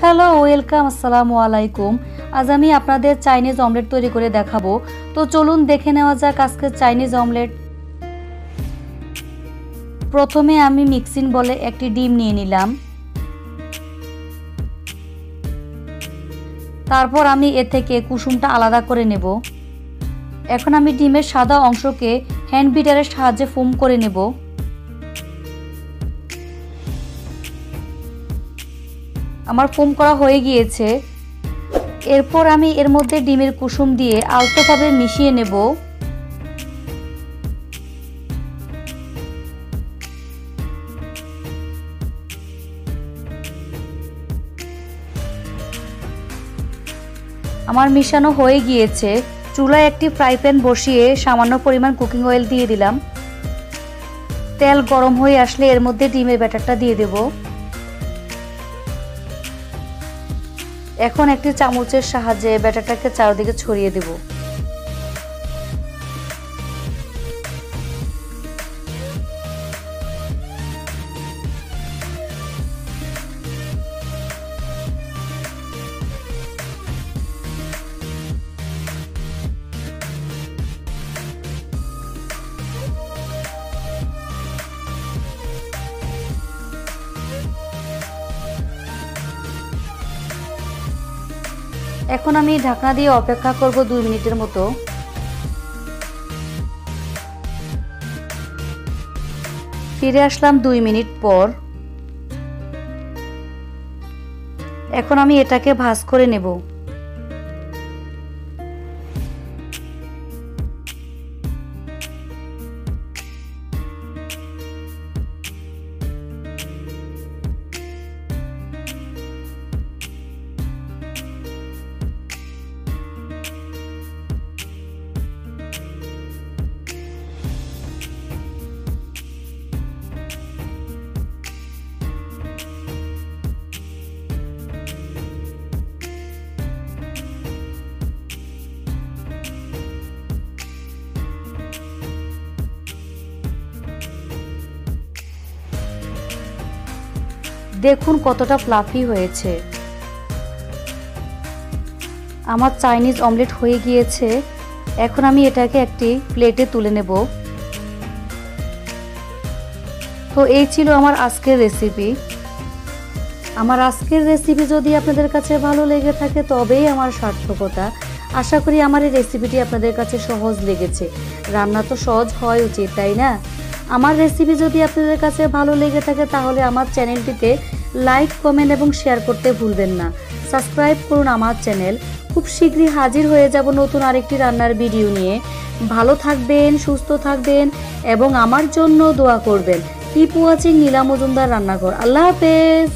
Hello welcome আসসালামু আলাইকুম আজ আমি আপনাদের চাইনিজ অমলেট তৈরি করে দেখাবো। তো চলুন দেখে নেওয়া যাক আজকের চাইনিজ অমলেট প্রথমে আমি মিক্সিং বলে একটি ডিম নিয়ে নিলাম। তারপর আমি এ থেকে কুসুমটা আলাদা করে নেব। এখন আমি ডিমের সাদা অংশকে হ্যান্ড বিটারের সাহায্যে ফোম করে নেব। আমার ফোম করা হয়ে গিয়েছে। এরপর আমি এর মধ্যে ডিমের কুসুম দিয়ে আলতোভাবে মিশিয়ে নেব। আমার মিশানো হয়ে গিয়েছে। চুলায় একটি ফ্রাই প্যান বসিয়ে সামান্য পরিমাণ কুকিং অয়েল দিয়ে দিলাম। তেল গরম হয়ে আসলে এর মধ্যে ডিমের ব্যাটারটা দিয়ে দেব। এখন একটি চামচের সাহায্যে ব্যাটারটাকে চারদিকে ছড়িয়ে দেবো। এখন আমি ঢাকনা দিয়ে অপেক্ষা করব দুই মিনিটের মতো। ফিরে আসলাম দুই মিনিট পর। এখন আমি এটাকে ভাজ করে নেব। দেখুন কতটা ফ্লাফি হয়েছে। আমার চাইনিজ অমলেট হয়ে গিয়েছে। এখন আমি এটাকে একটি প্লেটে তুলে নেব। তো এই ছিল আমার আজকের রেসিপি আমার আজকের রেসিপি যদি আপনাদের কাছে ভালো লেগে থাকে তবেই আমার সার্থকতা। আশা করি আমার এই রেসিপিটি আপনাদের কাছে সহজ লেগেছে। রান্না তো সহজ হয় উচিত, তাই না? আমার রেসিপি যদি আপনাদের কাছে ভালো লেগে থাকে তাহলে আমার চ্যানেলটিতে লাইক কমেন্ট এবং শেয়ার করতে ভুলবেন না। সাবস্ক্রাইব করুন আমার চ্যানেল খুব শীঘ্রই হাজির হয়ে যাব নতুন আরেকটি রান্নার ভিডিও নিয়ে। ভালো থাকবেন, সুস্থ থাকবেন এবং আমার জন্য দোয়া করবেন। কিপ ওয়াচিং নীলা মজুমদার রান্নাঘর। আল্লাহ হাফেজ!